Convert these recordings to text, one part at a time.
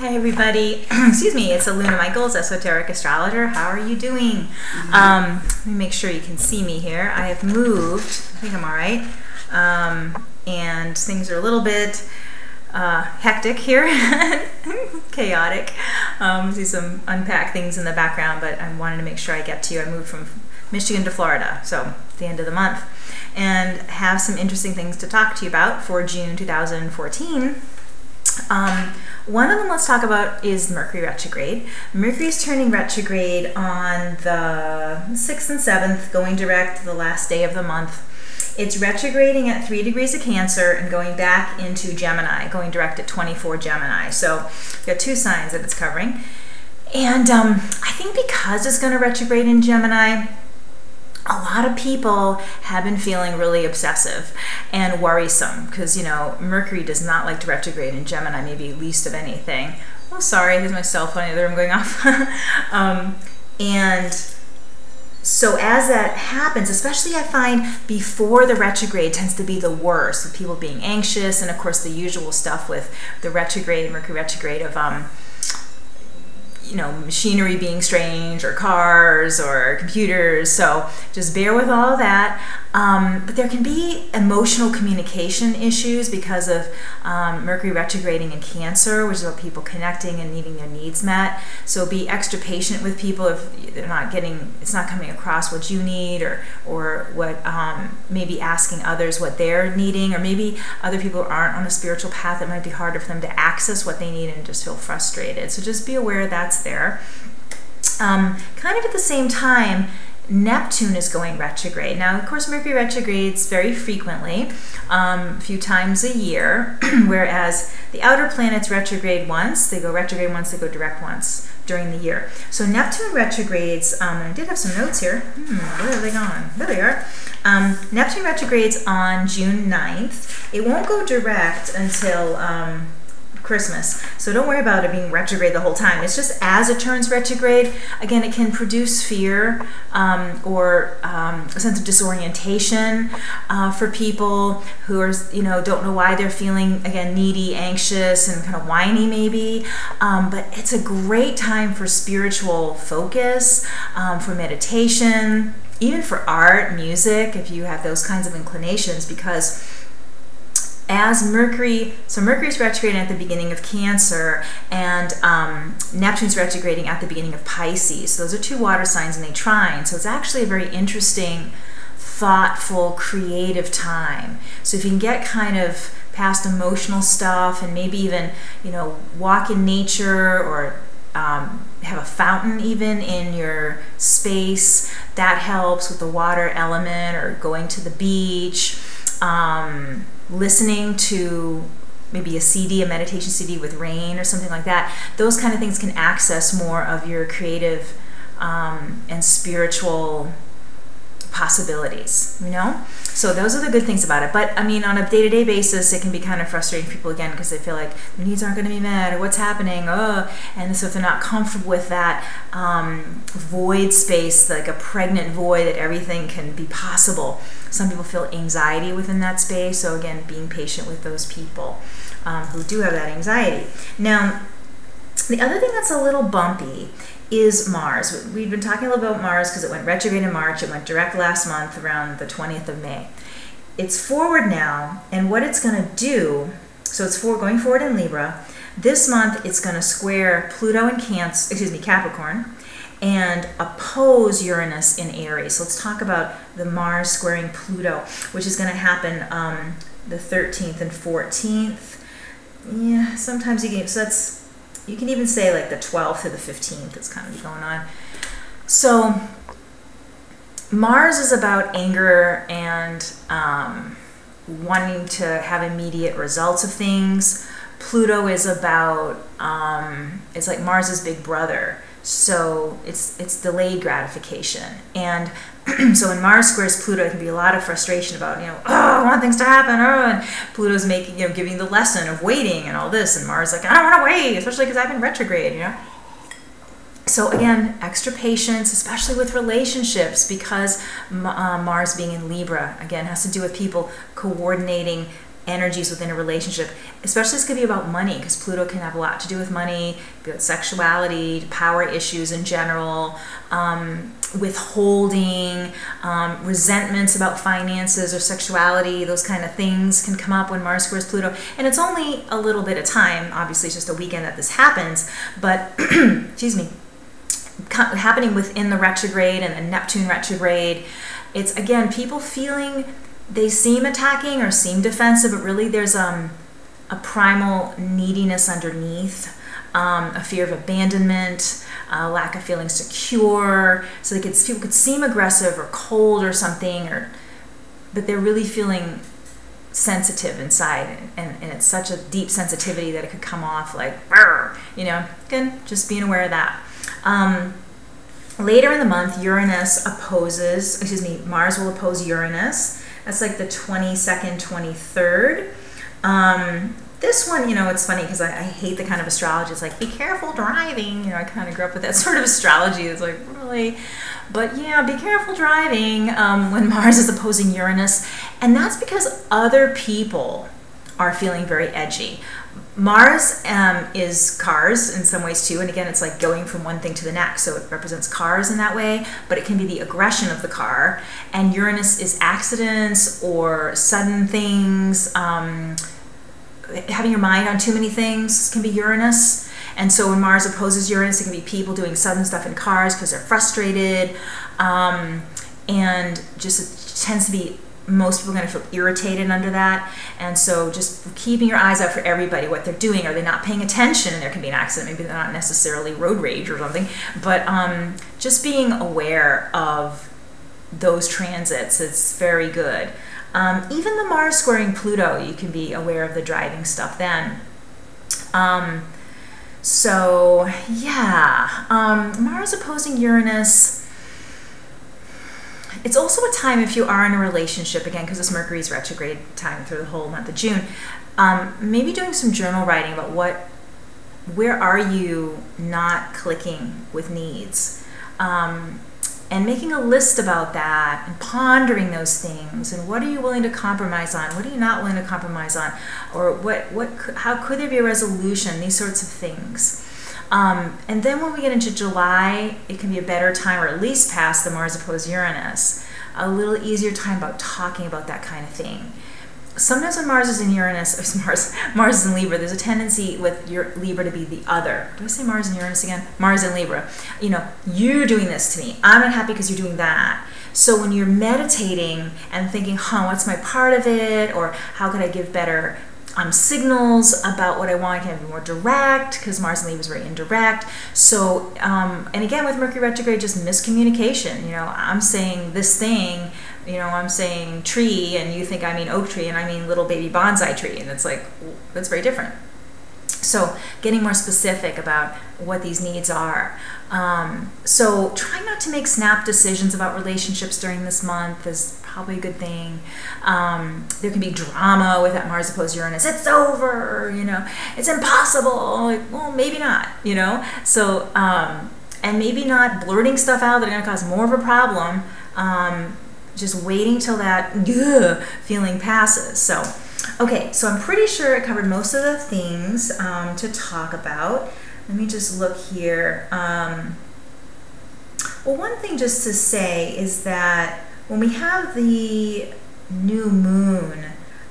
Hi, everybody. Excuse me, it's Aluna Michaels, esoteric astrologer. How are you doing? Um, let me make sure you can see me here. I have moved. I think I'm all right. Um, and things are a little bit uh, hectic here, chaotic. Um, see some unpack things in the background, but I wanted to make sure I get to you. I moved from Michigan to Florida, so the end of the month, and have some interesting things to talk to you about for June 2014. Um, one of them let's talk about is Mercury retrograde. Mercury is turning retrograde on the 6th and 7th, going direct the last day of the month. It's retrograding at 3 degrees of Cancer and going back into Gemini, going direct at 24 Gemini. So we've got two signs that it's covering. And um, I think because it's going to retrograde in Gemini, a lot of people have been feeling really obsessive and worrisome because you know Mercury does not like to retrograde in Gemini, maybe least of anything. Oh, sorry, here's my cell phone in the room going off. um, and so as that happens, especially I find before the retrograde tends to be the worst, with people being anxious, and of course the usual stuff with the retrograde, Mercury retrograde of um, you know, machinery being strange or cars or computers. So just bear with all of that. Um, but there can be emotional communication issues because of um, Mercury retrograding in Cancer, which is about people connecting and needing their needs met. So be extra patient with people if they're not getting, it's not coming across what you need, or or what um, maybe asking others what they're needing, or maybe other people aren't on a spiritual path. It might be harder for them to access what they need and just feel frustrated. So just be aware that's there. Um, kind of at the same time Neptune is going retrograde. Now, of course, Mercury retrogrades very frequently, um, a few times a year, whereas the outer planets retrograde once, they go retrograde once, they go direct once during the year. So Neptune retrogrades, um, I did have some notes here. Hmm, where are they gone? There they are. Um, Neptune retrogrades on June 9th. It won't go direct until um, Christmas. So don't worry about it being retrograde the whole time. It's just as it turns retrograde, again, it can produce fear um, or um, a sense of disorientation uh, for people who are, you know, don't know why they're feeling, again, needy, anxious, and kind of whiny maybe. Um, but it's a great time for spiritual focus, um, for meditation, even for art, music, if you have those kinds of inclinations, because as Mercury, so Mercury's retrograding at the beginning of Cancer, and um, Neptune's retrograding at the beginning of Pisces. So those are two water signs, and they trine. So it's actually a very interesting, thoughtful, creative time. So if you can get kind of past emotional stuff, and maybe even you know walk in nature or um, have a fountain even in your space, that helps with the water element, or going to the beach. Um, listening to maybe a CD, a meditation CD with rain or something like that, those kind of things can access more of your creative um, and spiritual possibilities, you know? So those are the good things about it. But I mean, on a day-to-day basis, it can be kind of frustrating for people again because they feel like their needs aren't going to be met or what's happening. Oh, and so if they're not comfortable with that um, void space, like a pregnant void that everything can be possible. Some people feel anxiety within that space. So again, being patient with those people um, who do have that anxiety. Now, the other thing that's a little bumpy is Mars. We've been talking a little about Mars because it went retrograde in March. It went direct last month around the 20th of May. It's forward now, and what it's going to do, so it's for, going forward in Libra. This month, it's going to square Pluto in Cancer, excuse me, Capricorn, and oppose Uranus in Aries. So let's talk about the Mars squaring Pluto, which is going to happen um, the 13th and 14th. Yeah, sometimes you get, so that's you can even say like the 12th to the 15th is kind of going on. So Mars is about anger and um, wanting to have immediate results of things. Pluto is about um, it's like Mars's big brother, so it's it's delayed gratification. And so when Mars squares Pluto, it can be a lot of frustration about, you know, oh, I want things to happen. Oh, and Pluto's making, you know, giving the lesson of waiting and all this. And Mars like, I don't want to wait, especially because I've been retrograde, you know. So again, extra patience, especially with relationships, because uh, Mars being in Libra, again, has to do with people coordinating energies within a relationship, especially this could be about money because Pluto can have a lot to do with money, about sexuality, power issues in general, um, withholding, um, resentments about finances or sexuality, those kind of things can come up when Mars squares Pluto. And it's only a little bit of time, obviously, it's just a weekend that this happens, but excuse me, happening within the retrograde and the Neptune retrograde. It's again people feeling they seem attacking or seem defensive, but really there's um, a primal neediness underneath, um, a fear of abandonment, a lack of feeling secure. So they could people could seem aggressive or cold or something, or but they're really feeling sensitive inside, and, and it's such a deep sensitivity that it could come off like, you know. Again, just being aware of that. Um, later in the month, Uranus opposes, excuse me, Mars will oppose Uranus that's like the 22nd, 23rd. Um, this one, you know, it's funny because I, I, hate the kind of astrology. It's like, be careful driving. You know, I kind of grew up with that sort of astrology. It's like, really? But yeah, be careful driving um, when Mars is opposing Uranus. And that's because other people are feeling very edgy. Mars um, is cars in some ways too, and again, it's like going from one thing to the next. So it represents cars in that way, but it can be the aggression of the car. And Uranus is accidents or sudden things. Um, having your mind on too many things can be Uranus. And so when Mars opposes Uranus, it can be people doing sudden stuff in cars because they're frustrated. Um, and just it tends to be most people are going to feel irritated under that. And so just keeping your eyes out for everybody, what they're doing. Are they not paying attention? And there can be an accident. Maybe they're not necessarily road rage or something. But um, just being aware of those transits is very good. Um, even the Mars squaring Pluto, you can be aware of the driving stuff then. Um, so, yeah, um, Mars opposing Uranus it's also a time if you are in a relationship again because it's Mercury's retrograde time through the whole month of June. Um, maybe doing some journal writing about what, where are you not clicking with needs, um, and making a list about that and pondering those things and what are you willing to compromise on, what are you not willing to compromise on, or what what how could there be a resolution? These sorts of things. Um, and then when we get into July, it can be a better time, or at least past the Mars opposed Uranus, a little easier time about talking about that kind of thing. Sometimes when Mars is in Uranus, or Mars, Mars is in Libra, there's a tendency with your Libra to be the other. Do I say Mars and Uranus again? Mars and Libra. You know, you're doing this to me. I'm not happy because you're doing that. So when you're meditating and thinking, huh, what's my part of it? Or how could I give better um, signals about what I want. I can be more direct because Mars and Libra is very indirect. So, um, and again with Mercury retrograde, just miscommunication. You know, I'm saying this thing, you know, I'm saying tree, and you think I mean oak tree, and I mean little baby bonsai tree, and it's like that's very different. So, getting more specific about what these needs are. Um, so, try not to make snap decisions about relationships during this month is probably a good thing. Um, there can be drama with that Mars opposed Uranus. It's over, you know, it's impossible. Like, well, maybe not, you know. So, um, and maybe not blurting stuff out that are going to cause more of a problem. Um, just waiting till that ugh, feeling passes. So, okay, so I'm pretty sure I covered most of the things um, to talk about. Let me just look here. Um, well, one thing just to say is that when we have the new moon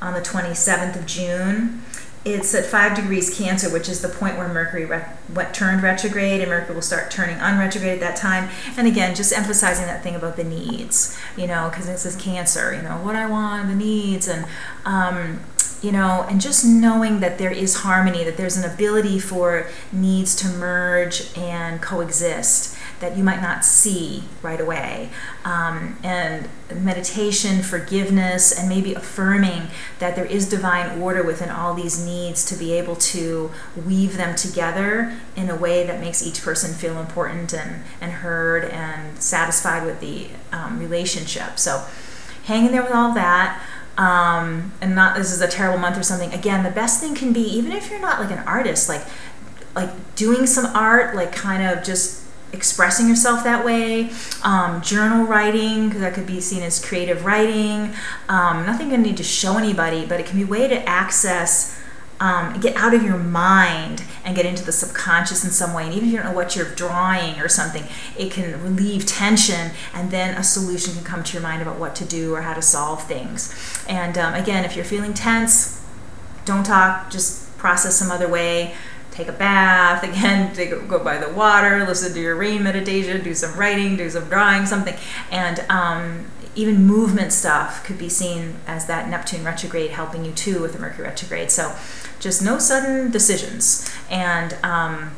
on the 27th of June, it's at five degrees Cancer, which is the point where Mercury re- turned retrograde, and Mercury will start turning unretrograde at that time. And again, just emphasizing that thing about the needs, you know, because this is Cancer, you know, what I want, the needs, and um, you know, and just knowing that there is harmony, that there's an ability for needs to merge and coexist that you might not see right away. Um, and meditation, forgiveness, and maybe affirming that there is divine order within all these needs to be able to weave them together in a way that makes each person feel important and, and heard and satisfied with the um, relationship. So, hanging there with all that um, and not this is a terrible month or something again the best thing can be even if you're not like an artist like like doing some art like kind of just expressing yourself that way. Um, journal writing, because that could be seen as creative writing. Um, nothing to need to show anybody, but it can be a way to access. Um, get out of your mind and get into the subconscious in some way. And even if you don't know what you're drawing or something, it can relieve tension, and then a solution can come to your mind about what to do or how to solve things. And um, again, if you're feeling tense, don't talk, just process some other way take a bath again go by the water listen to your rain meditation do some writing do some drawing something. And um, even movement stuff could be seen as that neptune retrograde helping you too with the mercury retrograde. So just no sudden decisions. And um,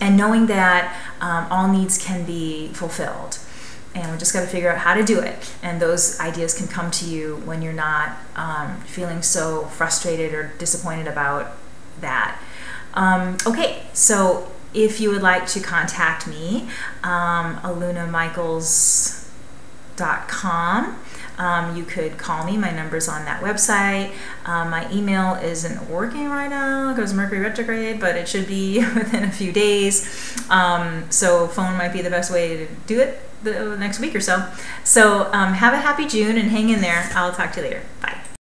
and knowing that um, all needs can be fulfilled. And we just got to figure out how to do it. And those ideas can come to you when you're not um, feeling so frustrated or disappointed about that um, okay, so if you would like to contact me, um, alunamichaels.com. Um, you could call me. My number's on that website. Um, my email isn't working right now because Mercury retrograde, but it should be within a few days. Um, so phone might be the best way to do it the next week or so. So um, have a happy June and hang in there. I'll talk to you later. Bye.